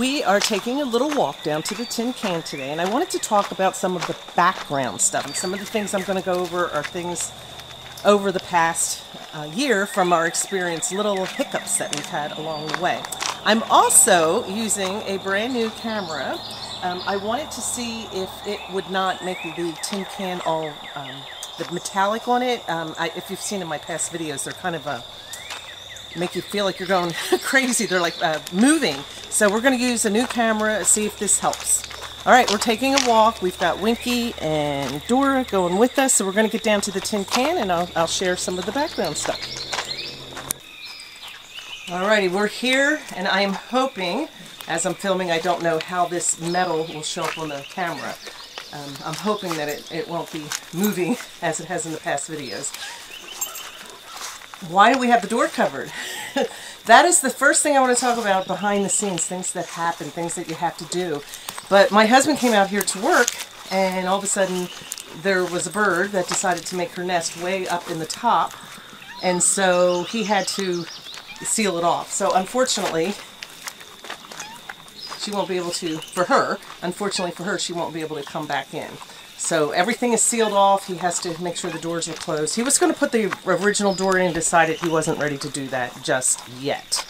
We are taking a little walk down to the tin can today, and I wanted to talk about some of the background stuff. And some of the things I'm going to go over are things over the past uh, year from our experience, little hiccups that we've had along the way. I'm also using a brand new camera. Um, I wanted to see if it would not make the tin can all um, the metallic on it. Um, I, if you've seen in my past videos, they're kind of a make you feel like you're going crazy. They're like uh, moving. So we're going to use a new camera, see if this helps. All right, we're taking a walk. We've got Winky and Dora going with us. So we're going to get down to the tin can and I'll, I'll share some of the background stuff. All righty, we're here and I am hoping, as I'm filming, I don't know how this metal will show up on the camera. Um, I'm hoping that it, it won't be moving as it has in the past videos. Why do we have the door covered? that is the first thing I want to talk about behind the scenes, things that happen, things that you have to do. But my husband came out here to work and all of a sudden there was a bird that decided to make her nest way up in the top and so he had to seal it off. So unfortunately, she won't be able to, for her, unfortunately for her, she won't be able to come back in. So everything is sealed off. He has to make sure the doors are closed. He was going to put the original door in and decided he wasn't ready to do that just yet.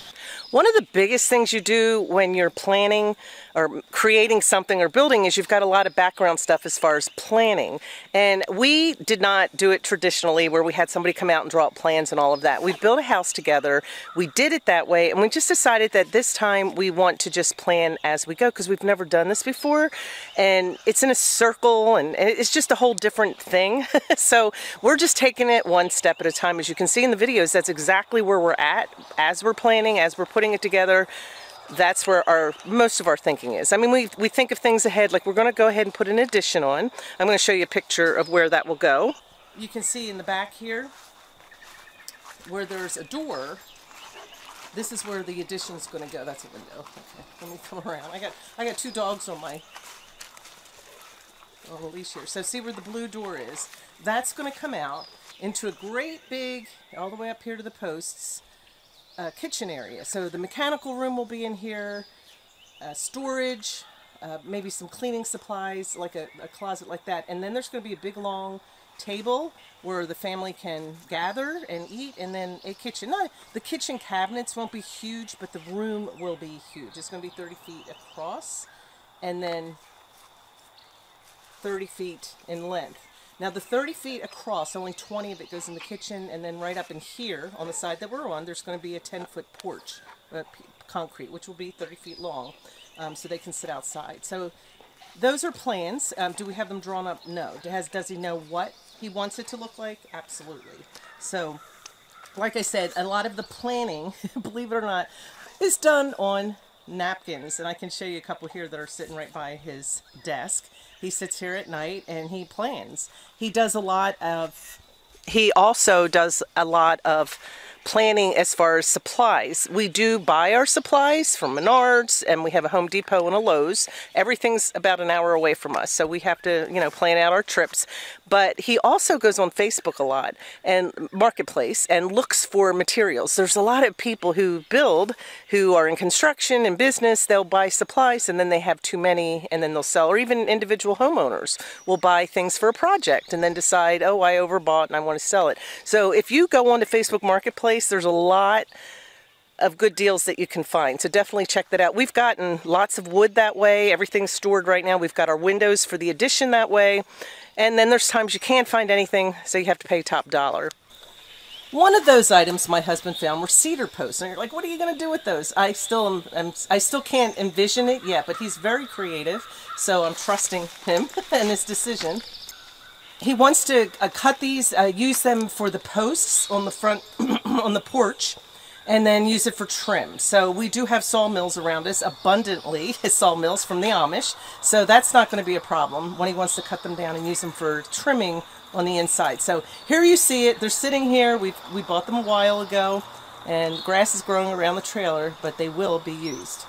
One of the biggest things you do when you're planning or creating something or building is you've got a lot of background stuff as far as planning. And we did not do it traditionally where we had somebody come out and draw up plans and all of that. We built a house together. We did it that way and we just decided that this time we want to just plan as we go because we've never done this before. And it's in a circle and it's just a whole different thing. so we're just taking it one step at a time. As you can see in the videos, that's exactly where we're at as we're planning, as we're putting it together that's where our most of our thinking is. I mean, we, we think of things ahead, like we're going to go ahead and put an addition on. I'm going to show you a picture of where that will go. You can see in the back here where there's a door. This is where the addition is going to go. That's a window. Okay, let me come around. I got I got two dogs on my on the leash here. So see where the blue door is. That's going to come out into a great big, all the way up here to the posts, uh, kitchen area. So the mechanical room will be in here, uh, storage, uh, maybe some cleaning supplies, like a, a, closet like that. And then there's going to be a big long table where the family can gather and eat, and then a kitchen. Not, the kitchen cabinets won't be huge, but the room will be huge. It's going to be 30 feet across, and then 30 feet in length. Now the 30 feet across, only 20 of it goes in the kitchen, and then right up in here, on the side that we're on, there's going to be a 10-foot porch, uh, concrete, which will be 30 feet long, um, so they can sit outside. So those are plans. Um, do we have them drawn up? No. Does, does he know what he wants it to look like? Absolutely. So, like I said, a lot of the planning, believe it or not, is done on napkins, and I can show you a couple here that are sitting right by his desk. He sits here at night and he plans. He does a lot of, he also does a lot of planning as far as supplies. We do buy our supplies from Menards and we have a Home Depot and a Lowe's. Everything's about an hour away from us, so we have to, you know, plan out our trips. But he also goes on Facebook a lot and Marketplace and looks for materials. There's a lot of people who build, who are in construction and business, they'll buy supplies and then they have too many and then they'll sell. Or even individual homeowners will buy things for a project and then decide, oh, I overbought and I want to sell it. So if you go on to Facebook Marketplace, there's a lot of good deals that you can find. So definitely check that out. We've gotten lots of wood that way. Everything's stored right now. We've got our windows for the addition that way. And then there's times you can't find anything, so you have to pay top dollar. One of those items my husband found were cedar posts, and you're like, "What are you going to do with those?" I still am, am, I still can't envision it yet, but he's very creative, so I'm trusting him and his decision. He wants to uh, cut these, uh, use them for the posts on the front, on the porch, and then use it for trim. So we do have sawmills around us abundantly, sawmills from the Amish. So that's not going to be a problem when he wants to cut them down and use them for trimming on the inside. So here you see it. They're sitting here. We we bought them a while ago and grass is growing around the trailer, but they will be used.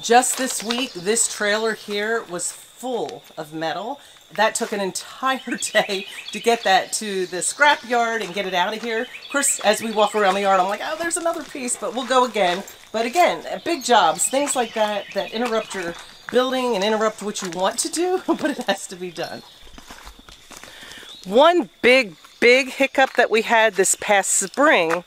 Just this week, this trailer here was full of metal that took an entire day to get that to the scrap yard and get it out of here. Of course, as we walk around the yard, I'm like, oh, there's another piece, but we'll go again. But again, uh, big jobs, things like that, that interrupt your building and interrupt what you want to do, but it has to be done. One big, big hiccup that we had this past spring,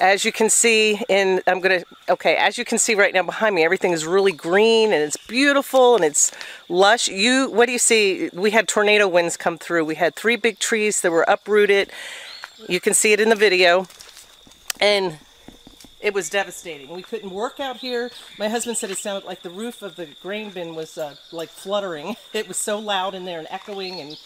as you can see in, I'm gonna, okay, as you can see right now behind me, everything is really green and it's beautiful and it's lush. You, what do you see? We had tornado winds come through. We had three big trees that were uprooted. You can see it in the video. And it was devastating. We couldn't work out here. My husband said it sounded like the roof of the grain bin was uh, like fluttering. It was so loud in there and echoing and,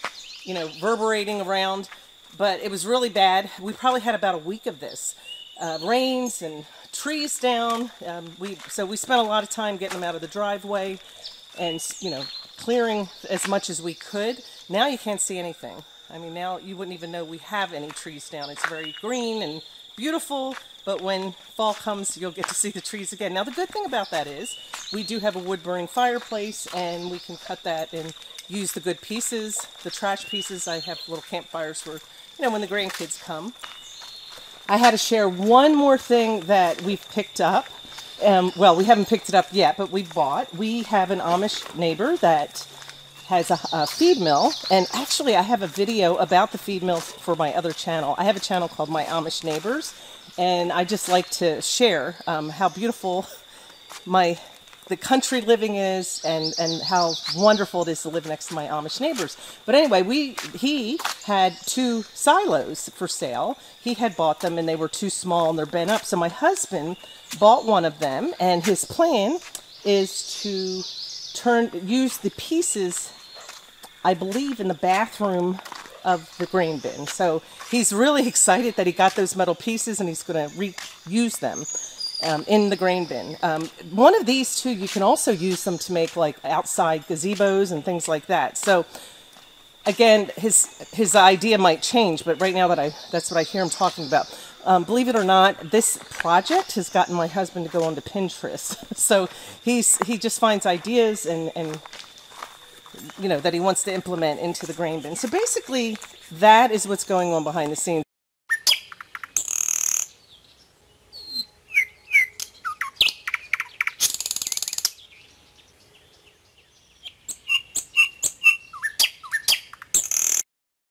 you know, reverberating around. But it was really bad. We probably had about a week of this. Uh, rains and trees down. Um, we So we spent a lot of time getting them out of the driveway and, you know, clearing as much as we could. Now you can't see anything. I mean, now you wouldn't even know we have any trees down. It's very green and beautiful, but when fall comes, you'll get to see the trees again. Now, the good thing about that is we do have a wood burning fireplace and we can cut that and use the good pieces, the trash pieces. I have little campfires for, you know, when the grandkids come. I had to share one more thing that we've picked up. Um, well, we haven't picked it up yet, but we bought. We have an Amish neighbor that has a, a, feed mill, and actually I have a video about the feed mill for my other channel. I have a channel called My Amish Neighbors, and I just like to share um, how beautiful my the country living is and and how wonderful it is to live next to my Amish neighbors. But anyway, we he had two silos for sale. He had bought them and they were too small and they're bent up. So my husband bought one of them and his plan is to turn use the pieces I believe in the bathroom of the grain bin. So he's really excited that he got those metal pieces and he's going to reuse them um, in the grain bin. Um, one of these two, you can also use them to make like outside gazebos and things like that. So again, his his idea might change, but right now that I that's what I hear him talking about. Um, believe it or not, this project has gotten my husband to go onto Pinterest. so he's he just finds ideas and and you know that he wants to implement into the grain bin. So basically, that is what's going on behind the scenes.